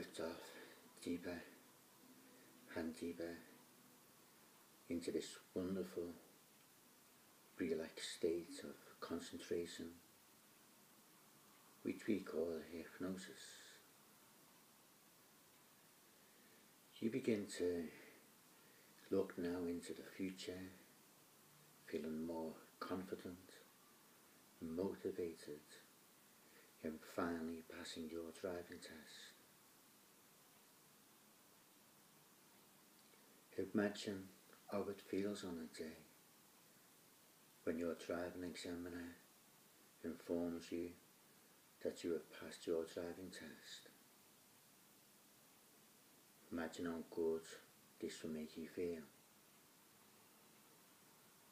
drift off deeper and deeper into this wonderful relaxed state of concentration which we call hypnosis. You begin to look now into the future, feeling more confident, motivated, and finally passing your driving test. Imagine how it feels on a day when your driving examiner informs you that you have passed your driving test. Imagine how good this will make you feel.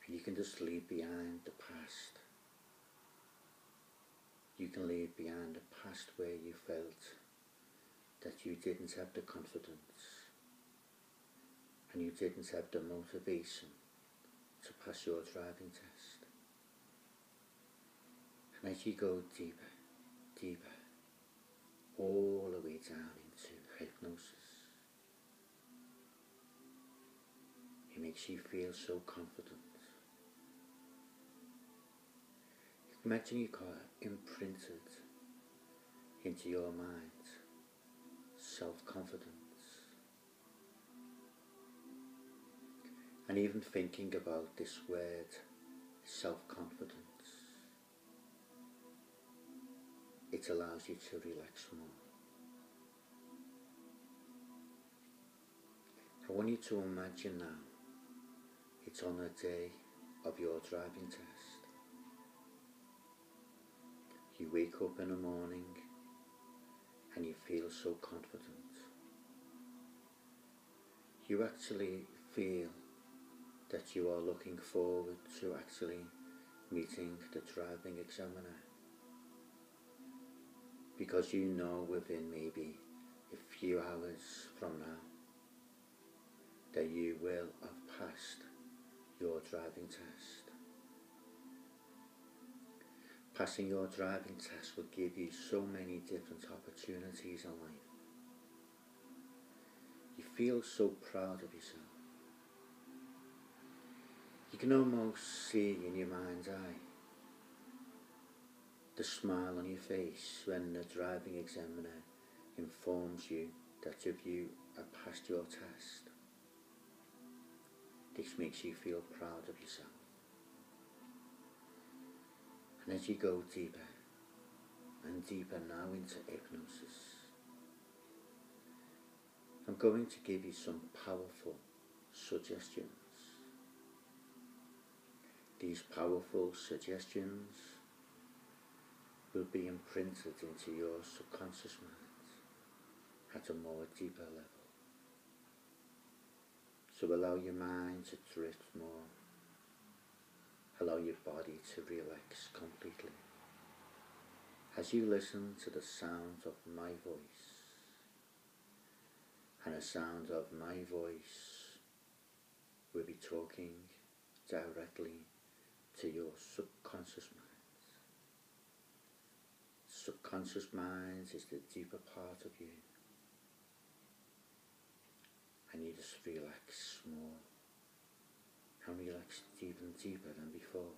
You can just leave behind the past. You can leave behind the past where you felt that you didn't have the confidence and you didn't have the motivation to pass your driving test. And as you go deeper, deeper, all the way down into hypnosis, it makes you feel so confident. Imagine you got imprinted into your mind self-confidence. And even thinking about this word, self-confidence, it allows you to relax more. I want you to imagine now, it's on a day of your driving test. You wake up in the morning and you feel so confident. You actually feel you are looking forward to actually meeting the driving examiner because you know within maybe a few hours from now that you will have passed your driving test. Passing your driving test will give you so many different opportunities in life. You feel so proud of yourself. You can almost see in your mind's eye the smile on your face when the driving examiner informs you that if you have passed your test, this makes you feel proud of yourself. And as you go deeper and deeper now into hypnosis, I'm going to give you some powerful suggestions these powerful suggestions will be imprinted into your subconscious mind at a more deeper level. So allow your mind to drift more. Allow your body to relax completely. As you listen to the sound of my voice, and the sound of my voice will be talking directly to your subconscious minds. Subconscious minds is the deeper part of you. And you just relax more and relax even deeper than before.